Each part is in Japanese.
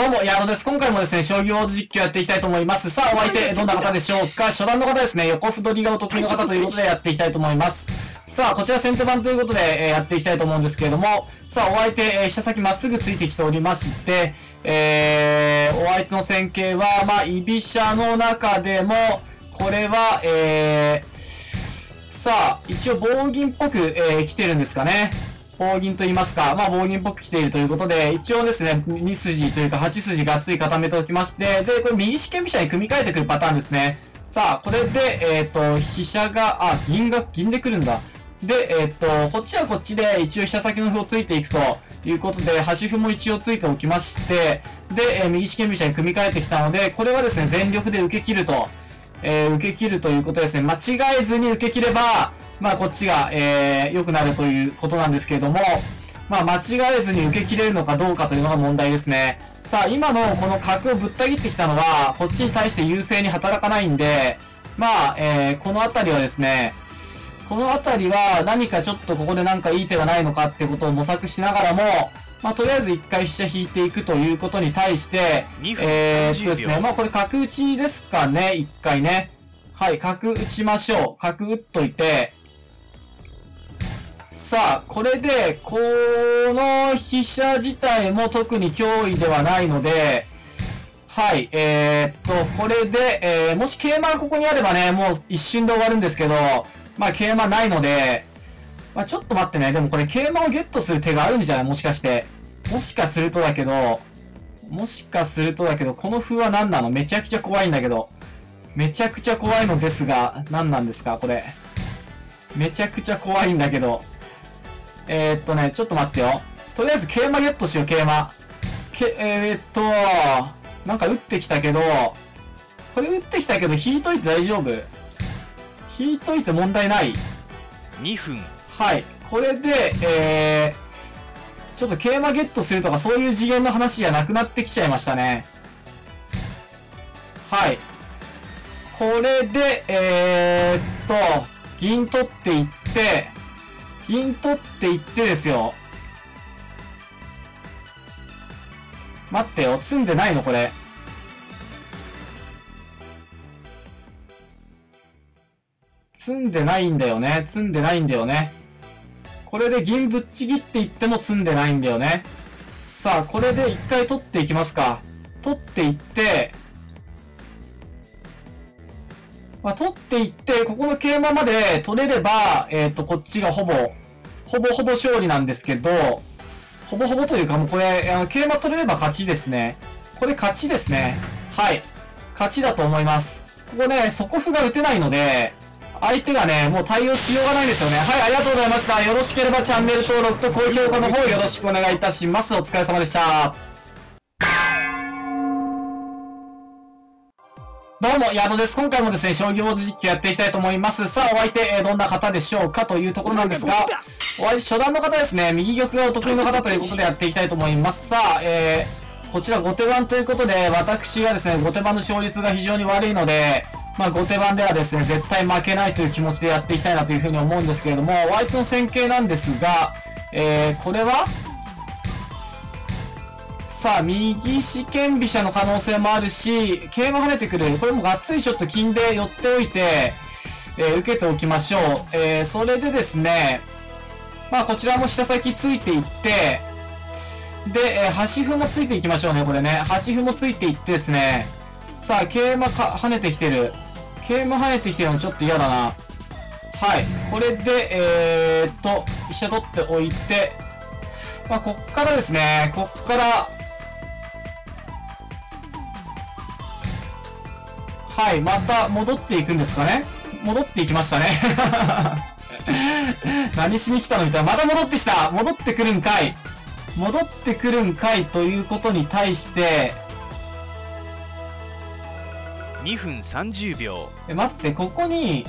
どうも、ヤードです。今回もですね、将棋王子実況やっていきたいと思います。さあ、お相手、どんな方でしょうか？初段の方ですね、横歩取りがお得意の方ということでやっていきたいと思います。さあ、こちら先手番ということで、えーやっていきたいと思うんですけれども、さあ、お相手、えー下先まっすぐついてきておりまして、えー、お相手の戦型は、まあ、居飛車の中でも、これは、えー、さあ、一応棒銀っぽく、えー来てるんですかね。棒銀と言いますか、まあ棒銀っぽく来ているということで、一応ですね、2筋というか8筋がっつり固めておきまして、で、これ右四間飛車に組み替えてくるパターンですね。さあ、これで、えっ、と、飛車が、あ、銀が、銀で来るんだ。で、えっ、と、こっちはこっちで一応飛車先の歩をついていくということで、端歩も一応ついておきまして、で、えー右四間飛車に組み替えてきたので、これはですね、全力で受け切ると。えー受け切るということですね。間違えずに受け切れば、まあこっちが、えー良くなるということなんですけれども、まあ間違えずに受け切れるのかどうかというのが問題ですね。さあ、今のこの角をぶった切ってきたのは、こっちに対して優勢に働かないんで、まあ、えーこのあたりはですね、このあたりは何かちょっとここでなんかいい手がないのかってことを模索しながらも、まあとりあえず一回飛車引いていくということに対して、2分えー、っとです30ね、秒まあこれ角打ちですかね、一回ね。はい、角打ちましょう。角打っといて。さあ、これで、この飛車自体も特に脅威ではないので、はい、えー、っと、これで、えー、もし桂馬がここにあればね、もう一瞬で終わるんですけど、まあ桂馬ないので、まあちょっと待ってね、でもこれ桂馬をゲットする手があるんじゃない？もしかして。もしかするとだけど、もしかするとだけど、この風は何なの？めちゃくちゃ怖いんだけど。めちゃくちゃ怖いのですが、何なんですか？これ。めちゃくちゃ怖いんだけど。えー、っとね、ちょっと待ってよ。とりあえず桂馬ゲットしよう、桂馬。け、えー、っと、なんか打ってきたけど、これ打ってきたけど引いといて大丈夫？引いといて問題ない？2分はい。これで、えー、ちょっと桂馬ゲットするとかそういう次元の話じゃなくなってきちゃいましたね。はい。これで、えー、っと、銀取っていって、銀取っていってですよ。待ってよ、積んでないの？これ。積んでないんだよね。積んでないんだよね。これで銀ぶっちぎっていっても積んでないんだよね。さあ、これで一回取っていきますか。取っていって、まあ、取っていって、ここの桂馬まで取れれば、えっ、と、こっちがほぼ、ほぼほぼ勝利なんですけど、ほぼほぼというかもうこれ、あの桂馬取れれば勝ちですね。これ勝ちですね。はい。勝ちだと思います。ここね、底歩が打てないので、相手がね、もう対応しようがないんですよね。はい、ありがとうございました。よろしければチャンネル登録と高評価の方よろしくお願いいたします。お疲れ様でした。どうも、ヤードです。今回もですね、将棋ウォーズ実況やっていきたいと思います。さあ、お相手、えーどんな方でしょうかというところなんですが、お相手、初段の方ですね、右玉がお得意の方ということでやっていきたいと思います。さあ、えー、こちら後手番ということで、私がですね、後手番の勝率が非常に悪いので、まあ後手番ではですね、絶対負けないという気持ちでやっていきたいなというふうに思うんですけれども、お相手の戦型なんですが、えー、これはさあ、右四間飛車の可能性もあるし、桂馬跳ねてくる。これもがっつりちょっと金で寄っておいて、えー受けておきましょう。えー、それでですね、まあこちらも下先ついていって、で、えー端歩もついていきましょうね、これね。端歩もついていってですね、さあ、桂馬か跳ねてきてる。桂馬跳ねてきてるのちょっと嫌だな。はい。これで、えーと、飛車取っておいて、まあ、こっからですね、こっから、はい、また戻っていくんですかね戻っていきましたね。何しに来たのみたいな。また戻ってきた戻ってくるんかい戻ってくるんかいということに対して、2分30秒え、待って、ここに、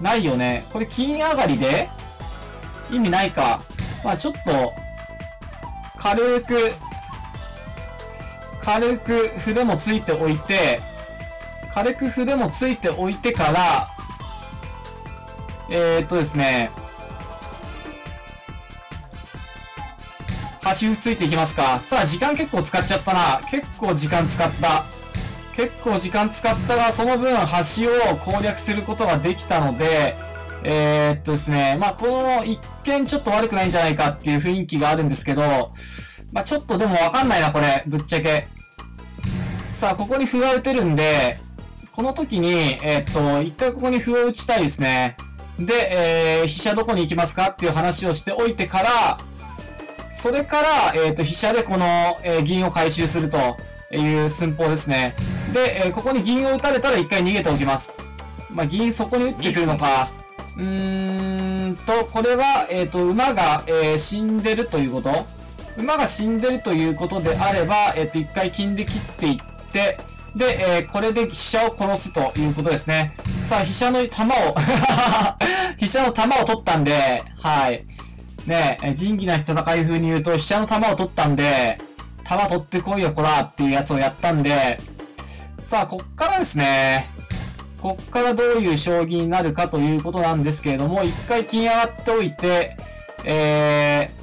ないよね。これ金上がりで意味ないか。まあちょっと、軽く、軽く筆もついておいて、軽く筆もついておいてから、えー、っとですね、端歩ついていきますか。さあ、時間結構使っちゃったな。結構時間使った。結構時間使ったが、その分端を攻略することができたので、えー、っとですね、まあ、この一見ちょっと悪くないんじゃないかっていう雰囲気があるんですけど、まあ、ちょっとでもわかんないな、これ。ぶっちゃけ。さあ、ここに歩が打てるんで、この時に、えー、っと、一回ここに歩を打ちたいですね。で、えー、飛車どこに行きますかっていう話をしておいてから、それから、えっ、と、飛車でこの、えー、銀を回収するという寸法ですね。で、えー、ここに銀を打たれたら一回逃げておきます。まあ、銀そこに打ってくるのか。うーんと、これは、えっ、と、馬が、え死んでるということ馬が死んでるということであれば、えっ、と、一回金で切っていって、で、えー、これで飛車を殺すということですね。さあ、飛車の弾を 飛車の弾を取ったんで、はい。ねえ、仁義なき戦い風に言うと、飛車の弾を取ったんで、弾取ってこいよ、こらっていうやつをやったんで、さあ、こっからですね。こっからどういう将棋になるかということなんですけれども、一回金上がっておいて、えー、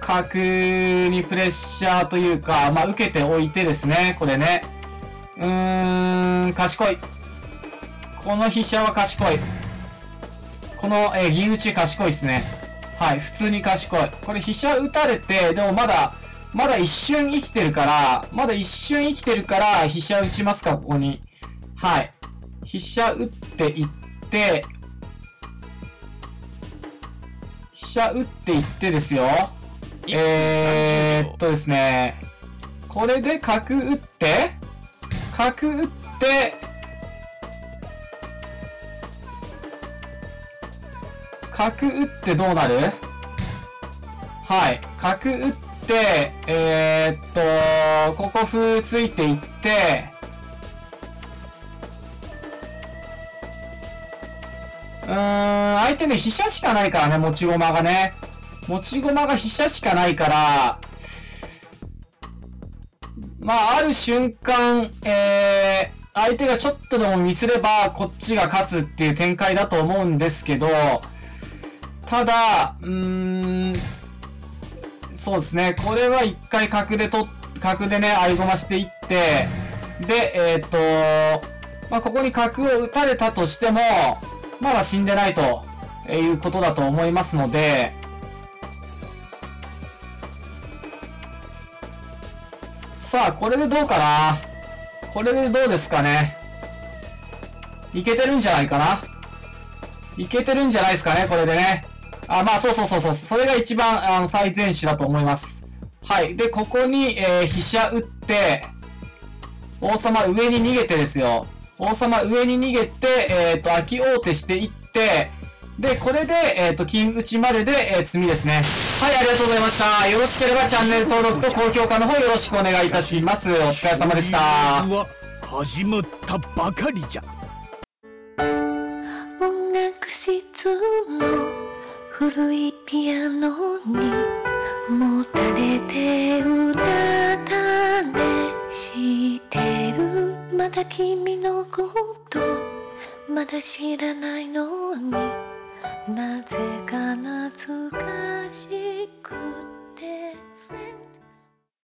角にプレッシャーというか、まあ、受けておいてですね、これね。うーん、賢い。この飛車は賢い。この、えー、銀打ち賢いですね。はい、普通に賢い。これ飛車打たれて、でもまだ、まだ一瞬生きてるから、まだ一瞬生きてるから、飛車打ちますか、ここに。はい。飛車打っていって、飛車打っていってですよ。えー、っとですね。これで角打って、角打って、角打ってどうなる？はい。角打って、えー、っと、ここ歩ついていって、うーん、相手ね、飛車しかないからね、持ち駒がね。持ち駒が飛車しかないから、まあ、ある瞬間、えー、相手がちょっとでもミスれば、こっちが勝つっていう展開だと思うんですけど、ただ、うーん、そうですね。これは一回角でと、角でね、合駒していって、で、えっ、ー、と、まあ、ここに角を打たれたとしても、まだ死んでないということだと思いますので、さあ、これでどうかな？これでどうですかね？いけてるんじゃないかな？いけてるんじゃないですかね、これでね。あ、まあ、そうそうそうそう。それが一番、あの、最善手だと思います。はい。で、ここに、えー、飛車打って、王様上に逃げてですよ。王様上に逃げて、えっ、ー、と、空き王手していって、で、これで、えっ、ー、と、金打ちまでで、えー、詰みですね。はい、ありがとうございました。よろしければチャンネル登録と高評価の方よろしくお願いいたします。お疲れ様でした。始まったばかりじゃ。音楽室の古いピアノにもたれて歌ったねしてるまだ君のことまだ知らないのになぜか懐かしくて